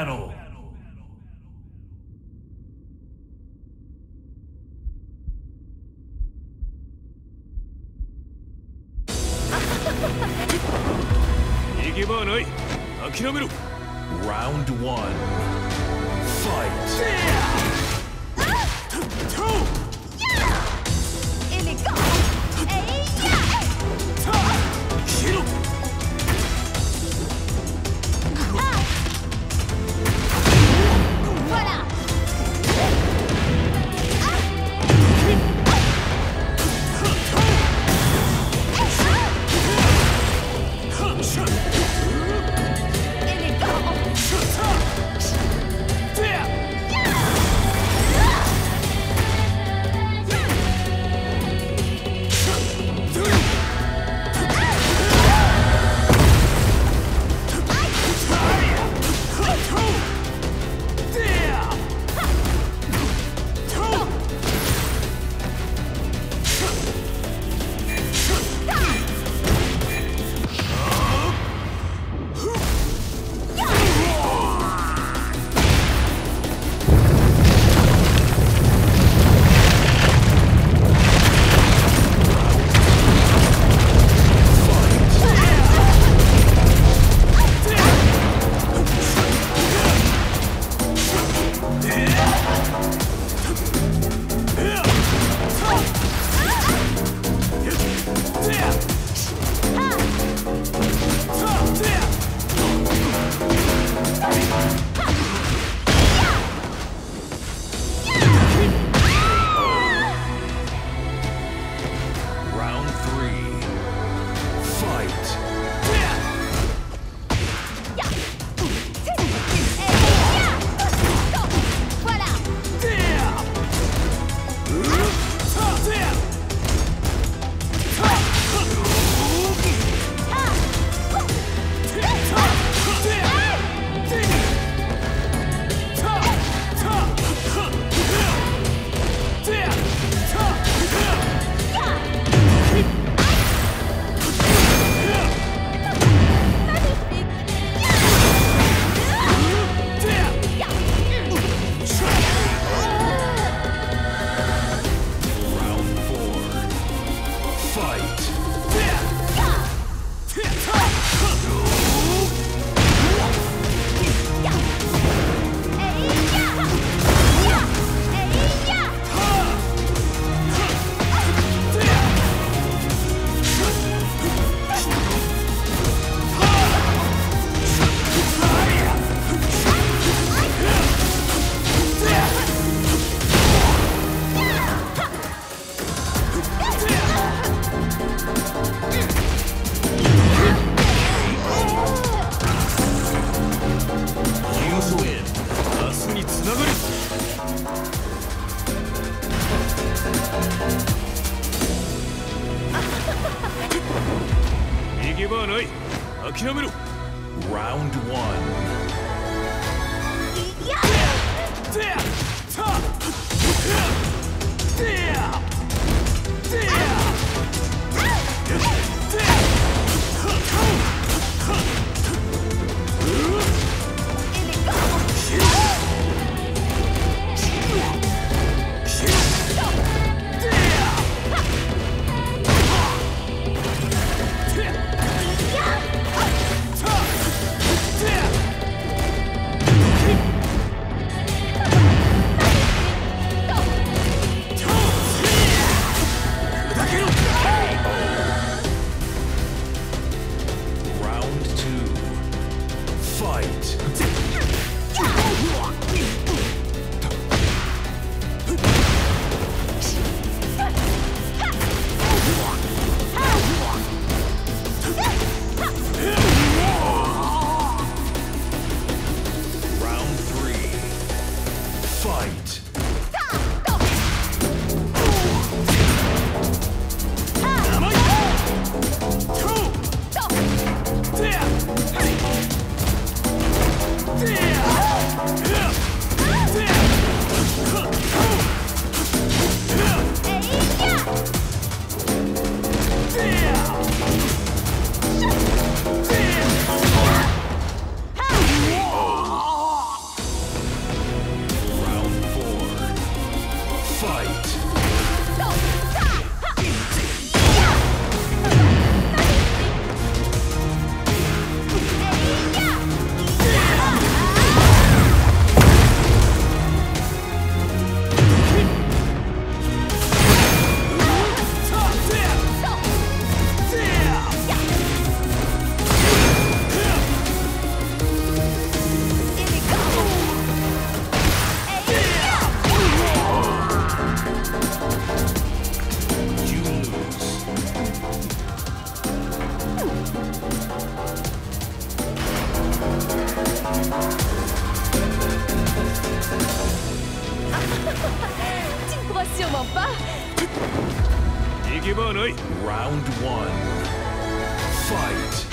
battle. Round one. Fight. 逃げ場はない。諦めろ。Round one. Round Fight. Circulation, mon pas Digimon, Round 1. Fight